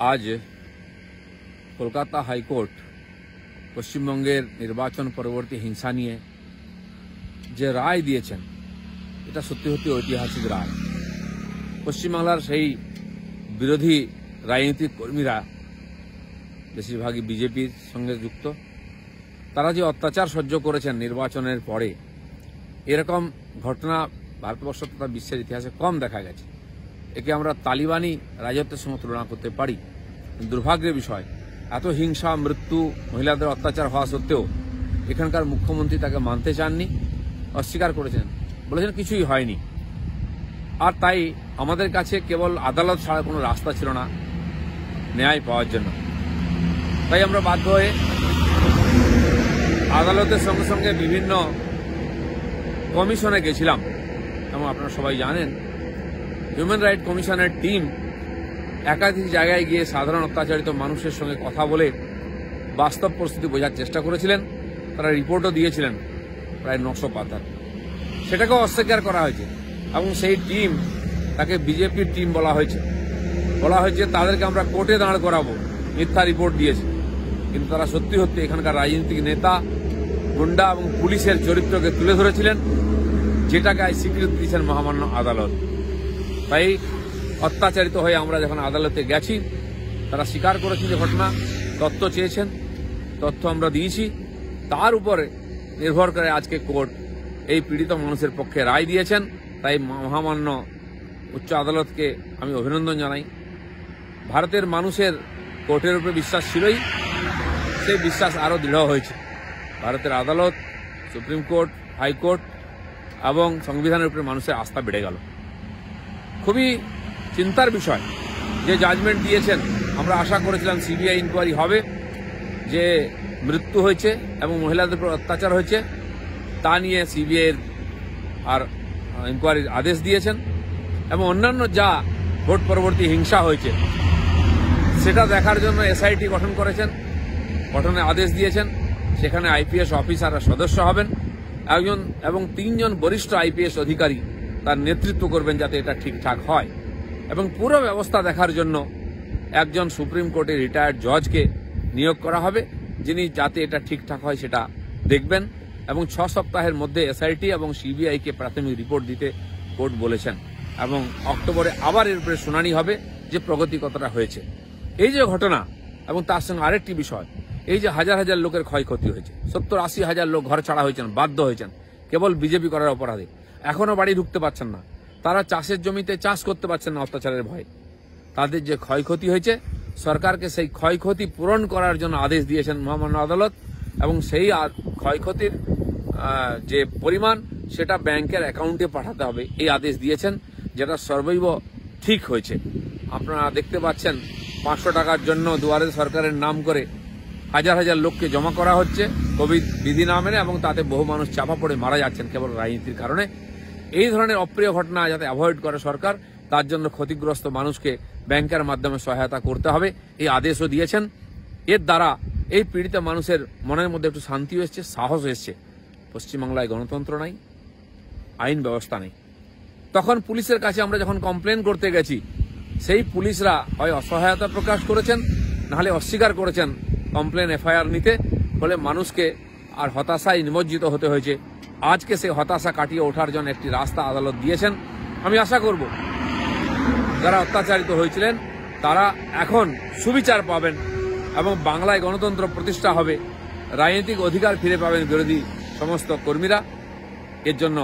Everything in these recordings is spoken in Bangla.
আজ কলকাতা হাইকোর্ট পশ্চিমবঙ্গের নির্বাচন পরবর্তী হিংসা নিয়ে যে রায় দিয়েছেন, এটা সত্যি সত্যি ঐতিহাসিক রায়। পশ্চিমবাংলার সেই বিরোধী রাজনৈতিক কর্মীরা, বেশিরভাগই বিজেপির সঙ্গে যুক্ত, তারা যে অত্যাচার সহ্য করেছেন নির্বাচনের পরে, এরকম ঘটনা ভারতবর্ষ তথা বিশ্বের ইতিহাসে কম দেখা গেছে। একে আমরা তালিবানি রাজত্বের সঙ্গে তুলনা করতে পারি। দুর্ভাগ্যের বিষয়, এত হিংসা, মৃত্যু, মহিলাদের অত্যাচার হওয়া সত্ত্বেও এখানকার মুখ্যমন্ত্রী তাকে মানতে চাননি, অস্বীকার করেছেন, বলেছেন কিছুই হয়নি। আর তাই আমাদের কাছে কেবল আদালত ছাড়া কোনো রাস্তা ছিল না, ন্যায় পাওয়ার জন্য। তাই আমরা বাধ্য হয়ে আদালতের সঙ্গে সঙ্গে বিভিন্ন কমিশনে গেছিলাম। এবং আপনারা সবাই জানেন হিউম্যান রাইট কমিশনের টিম একাধিক জায়গায় গিয়ে সাধারণ অত্যাচারিত মানুষের সঙ্গে কথা বলে বাস্তব পরিস্থিতি বোঝার চেষ্টা করেছিলেন। তারা রিপোর্টও দিয়েছিলেন প্রায় নশো পাতার। সেটাকেও অস্বীকার করা হয়েছে এবং সেই টিম তাকে বিজেপির টিম বলা হয়েছে। বলা হয়েছে, তাদেরকে আমরা কোর্টে দাঁড় করাবো। মিথ্যা রিপোর্ট দিয়েছে। কিন্তু তারা সত্যি সত্যি এখানকার রাজনৈতিক নেতা, গুন্ডা এবং পুলিশের চরিত্রকে তুলে ধরেছিলেন, যেটাকে আজ স্বীকৃতি দিয়েছেন মহামান্য আদালত। তাই অত্যাচারিত হয়ে আমরা যখন আদালতে গেছি, তারা স্বীকার করেছেন যে ঘটনা, তথ্য চেয়েছেন, তথ্য আমরা দিয়েছি। তার উপরে নির্ভর করে আজকে কোর্ট এই পীড়িত মানুষের পক্ষে রায় দিয়েছেন। তাই মহামান্য উচ্চ আদালতকে আমি অভিনন্দন জানাই। ভারতের মানুষের কোর্টের উপরে বিশ্বাস ছিলই, সেই বিশ্বাস আরও দৃঢ় হয়েছে। ভারতের আদালত, সুপ্রিম কোর্ট, হাইকোর্ট এবং সংবিধানের উপরে মানুষের আস্থা বেড়ে গেল। খুবই চিন্তার বিষয়। যে জাজমেন্ট দিয়েছেন, আমরা আশা করেছিলাম সিবিআই ইনকোয়ারি হবে, যে মৃত্যু হয়েছে এবং মহিলাদের উপর অত্যাচার হয়েছে, তা নিয়ে সিবিআইয়ের আর ইনকোয়ারির আদেশ দিয়েছেন এবং অন্যান্য যা ভোট পরবর্তী হিংসা হয়েছে, সেটা দেখার জন্য এসআইটি গঠন করেছেন, গঠনের আদেশ দিয়েছেন, সেখানে আইপিএস অফিসাররা সদস্য হবেন, একজন এবং তিনজন বরিষ্ঠ আইপিএস অধিকারী তার নেতৃত্ব করবেন যাতে এটা ঠিকঠাক হয়। এবং পুরো ব্যবস্থা দেখার জন্য একজন সুপ্রিম কোর্টের রিটায়ার্ড জজকে নিয়োগ করা হবে, যিনি যাতে এটা ঠিকঠাক হয় সেটা দেখবেন এবং ছ সপ্তাহের মধ্যে এসআইটি এবং সিবিআইকে প্রাথমিক রিপোর্ট দিতে কোর্ট বলেছেন। এবং অক্টোবরে আবার এর উপরে শুনানি হবে যে প্রগতি কতটা হয়েছে। এই যে ঘটনা এবং তার সঙ্গে আরেকটি বিষয়, এই যে হাজার হাজার লোকের ক্ষয়ক্ষতি হয়েছে, সত্তর আশি হাজার লোক ঘর ছাড়া হয়েছেন, বাধ্য হয়েছেন, কেবল বিজেপি করার অপরাধে। এখনও বাড়ি ঢুকতে পারছেন না। তারা চাষের জমিতে চাষ করতে পারছেন না অত্যাচারের ভয়ে। তাদের যে ক্ষয়ক্ষতি হয়েছে, সরকারকে সেই ক্ষয়ক্ষতি পূরণ করার জন্য আদেশ দিয়েছেন মহামান্য আদালত এবং সেই ক্ষয়ক্ষতির যে পরিমাণ সেটা ব্যাংকের অ্যাকাউন্টে পাঠাতে হবে। এই আদেশ দিয়েছেন, যেটা সর্বৈব ঠিক হয়েছে। আপনারা দেখতে পাচ্ছেন, পাঁচশো টাকার জন্য দুয়ারে সরকারের নাম করে হাজার হাজার লোককে জমা করা হচ্ছে। কোভিড বিধি না মেনে এবং তাতে বহু মানুষ চাপা পড়ে মারা যাচ্ছেন কেবল রাজনীতির কারণে। এই ধরনের অপ্রিয় ঘটনা যাতে অ্যাভয়েড করে সরকার, তার জন্য ক্ষতিগ্রস্ত মানুষকে ব্যাংকের মাধ্যমে সহায়তা করতে হবে, এই আদেশও দিয়েছেন। এর দ্বারা এই পীড়িত মানুষের মনের মধ্যে একটু শান্তি এসছে সাহস এসছে। পশ্চিমবাংলায় গণতন্ত্র নাই, আইন ব্যবস্থা নেই। তখন পুলিশের কাছে আমরা যখন কমপ্লেন করতে গেছি, সেই পুলিশরা হয় অসহায়তা প্রকাশ করেছেন, নাহলে অস্বীকার করেছেন। কমপ্লেন এফআইআর নিতে, ফলে মানুষকে আর হতাশায় নিমজ্জিত হতে হয়েছে। আজকে সেই হতাশা কাটিয়ে ওঠার জন্য একটি রাস্তা আদালত দিয়েছেন। আমি আশা করব, যারা অত্যাচারিত হয়েছিলেন, তারা এখন সুবিচার পাবেন এবং বাংলায় গণতন্ত্র প্রতিষ্ঠা হবে। রাজনৈতিক অধিকার ফিরে পাবেন বিরোধী সমস্ত কর্মীরা। এর জন্য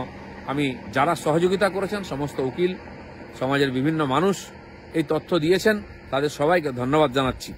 আমি যারা সহযোগিতা করেছেন, সমস্ত উকিল, সমাজের বিভিন্ন মানুষ এই তথ্য দিয়েছেন, তাদের সবাইকে ধন্যবাদ জানাচ্ছি।